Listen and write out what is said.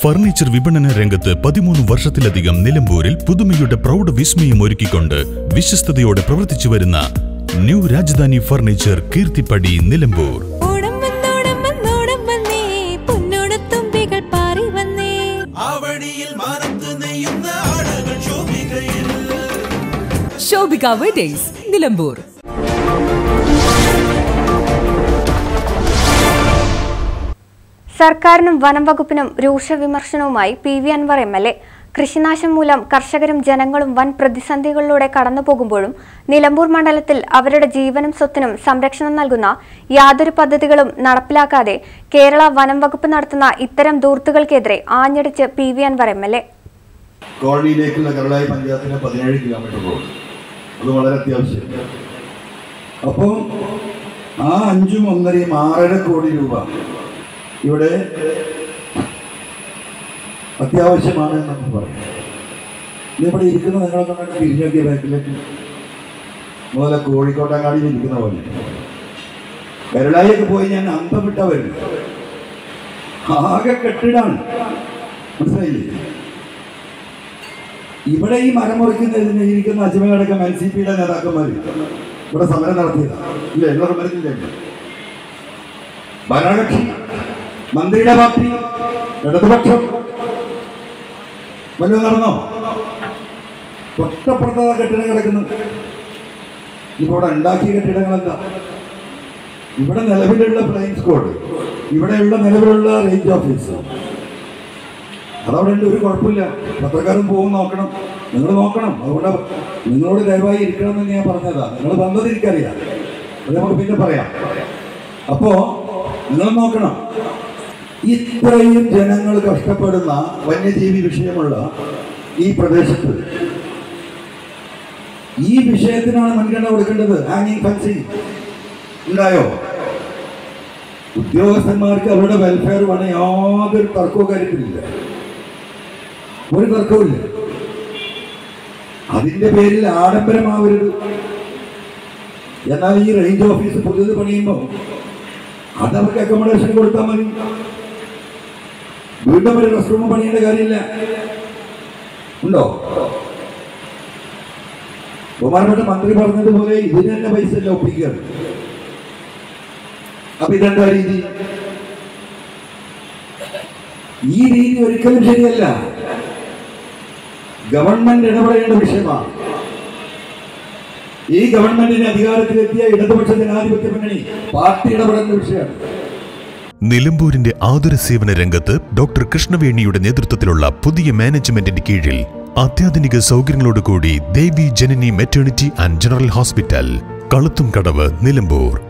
Furniture വിപണന രംഗത്ത് പതിമൂന്ന് വർഷത്തിലധികം നിലമ്പൂരിൽ പുതുമയുടെ പ്രൗഢ വിസ്മയം ഒരുക്കിക്കൊണ്ട് വിശ്വസ്തയോടെ പ്രവർത്തിച്ചു വരുന്ന ന്യൂ രാജധാനി ഫർണിച്ചർ കീർത്തിപ്പടി നിലമ്പൂർ. ശോഭിക വന്നോണം വന്നോണം സർക്കാരിനും വനം വകുപ്പിനും രൂക്ഷ വിമർശനവുമായി P V Anvar M L A. കൃഷിനാശം മൂലം കർഷകരും ജനങ്ങളും വൻ പ്രതിസന്ധികളിലൂടെ കടന്നുപോകുമ്പോഴും നിലമ്പൂർ മണ്ഡലത്തിൽ അവരുടെ ജീവനും സ്വത്തിനും സംരക്ഷണം നൽകുന്ന യാതൊരു പദ്ധതികളും നടപ്പിലാക്കാതെ കേരള വനം വകുപ്പ് നടത്തുന്ന ഇത്തരം ദൂർത്തുകൾക്കെതിരെ ആഞ്ഞടിച്ച് P V Anvar M L A. പതിനേഴ് കിലോമീറ്റർ അത് വളരെ അത്യാവശ്യം. അപ്പോൾ ആ അഞ്ചും ഒന്നരയും ആറര കോടി രൂപ ഇവിടെ അത്യാവശ്യമാണ് എന്ന് നമുക്ക് പറയാം. ഇവിടെ ഇരിക്കുന്ന നിങ്ങളൊക്കെ കണ്ട് തിരിഞ്ഞോക്കിയ ബാക്കിലേക്ക് മുതലെ കോഴിക്കോട്ടങ്ങാടിയിൽ ഇരിക്കുന്ന പോലെ. കരളായിയൊക്കെ പോയി ഞാൻ അന്തം ആകെ കെട്ടിടാണ്. മനസ്സിലായില്ലേ? ഇവിടെ ഈ മരം മുറിക്കുന്നതിന് ഇരിക്കുന്ന അജ്മയടക്കം എൻ സി പിയുടെ നേതാക്കന്മാർ ഇവിടെ സമരം നടത്തിയതാണ് ഇല്ല എല്ലാവരും മരത്തില്ല ഭരണകക്ഷി മന്ത്രിയുടെ പാർട്ടി ഇടതുപക്ഷം. വല്ലതും നടന്നോ? തൊട്ടപ്പുറത്ത കെട്ടിടം കിടക്കുന്നു. ഇവിടെ ഉണ്ടാക്കിയ കെട്ടിടങ്ങൾ എന്താ ഇവിടെ നിലവിലുള്ള ഫ്ലൈൻ സ്കോഡ് ഇവിടെയുള്ള നിലവിലുള്ള റേഞ്ച് ഓഫീസ് അതവിടെ ഒരു കുഴപ്പമില്ല. പത്രക്കാരും പോകും നോക്കണം. നിങ്ങൾ നോക്കണം. അതുകൊണ്ട് നിങ്ങളോട് ദയവായി ഇരിക്കണം എന്ന് ഞാൻ പറഞ്ഞതാ. നിങ്ങൾ വന്നത് എനിക്കറിയാം. അത് നമുക്ക് പിന്നെ പറയാം. അപ്പോ നിങ്ങൾ നോക്കണം. ഇത്രയും ജനങ്ങൾ കഷ്ടപ്പെടുന്ന വന്യജീവി വിഷയമുള്ള ഈ പ്രദേശത്ത് ഈ വിഷയത്തിനാണ് മുൻഗണന കൊടുക്കേണ്ടത്. ഹാങ്ങിങ് ഫെൻസിങ് ഉണ്ടായോ? ഉദ്യോഗസ്ഥന്മാർക്ക് അവരുടെ വെൽഫെയർ വേണം യാതൊരു തർക്കവും കാര്യത്തിലില്ല. ഒരു തർക്കവുമില്ല അതിന്റെ പേരിൽ ആഡംബരമാവരുത്. എന്നാൽ ഈ റേഞ്ച് ഓഫീസ് പുതിയത് പണിയുമ്പോൾ അതവർക്ക് അക്കോമഡേഷൻ കൊടുത്താൽ മതി. വീണ്ടും ഒരു റെസ്റ്റ് പണിയേണ്ട കാര്യമില്ല. ഉണ്ടോ? ബഹുമാനപ്പെട്ട മന്ത്രി പറഞ്ഞതുപോലെ ഇതിന് തന്നെ പൈസ അല്ല ഒപ്പിക്കുക. അപ്പൊ ഇതെന്താ രീതി? ഈ രീതി ഒരിക്കലും ശരിയല്ല. ഗവൺമെന്റ് ഇടപെടേണ്ട വിഷയമാണ്. ഈ ഗവൺമെന്റിന് അധികാരത്തിലെത്തിയ ഇടതുപക്ഷ ജനാധിപത്യ മുന്നണി പാർട്ടി ഇടപെടേണ്ട വിഷയമാണ്. നിലമ്പൂരിന്റെ ആതുര സേവന രംഗത്ത് ഡോക്ടർ കൃഷ്ണവേണിയുടെ നേതൃത്വത്തിലുള്ള പുതിയ മാനേജ്മെന്റിന്റെ കീഴിൽ അത്യാധുനിക സൗകര്യങ്ങളോടുകൂടി Devi Janani maternity and general hospital കളുത്തും കടവ് നിലമ്പൂർ.